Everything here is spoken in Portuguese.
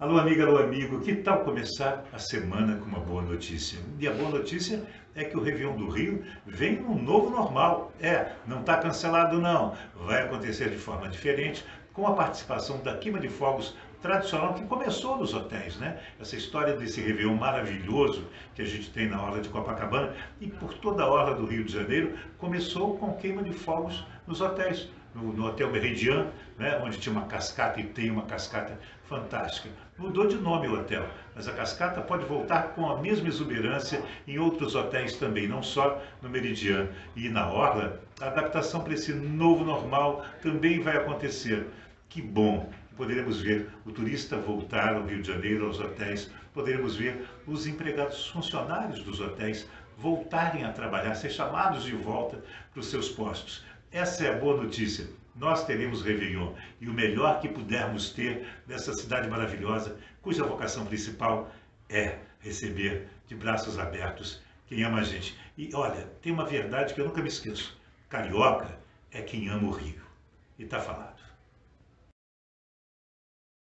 Alô, amiga, alô, amigo, que tal começar a semana com uma boa notícia? E a boa notícia é que o Réveillon do Rio vem num novo normal. É, não está cancelado não, vai acontecer de forma diferente, com a participação da queima de fogos tradicional que começou nos hotéis, né? Essa história desse Réveillon maravilhoso que a gente tem na Orla de Copacabana e por toda a Orla do Rio de Janeiro começou com queima de fogos nos hotéis. No, no Hotel Meridian, né, onde tinha uma cascata e tem uma cascata fantástica. Mudou de nome o hotel, mas a cascata pode voltar com a mesma exuberância em outros hotéis também, não só no Meridian. E na Orla, a adaptação para esse novo normal também vai acontecer. Que bom! Poderemos ver o turista voltar ao Rio de Janeiro, aos hotéis, poderemos ver os empregados funcionários dos hotéis voltarem a trabalhar, ser chamados de volta para os seus postos. Essa é a boa notícia. Nós teremos Réveillon e o melhor que pudermos ter nessa cidade maravilhosa, cuja vocação principal é receber de braços abertos quem ama a gente. E olha, tem uma verdade que eu nunca me esqueço: carioca é quem ama o Rio. E está falado.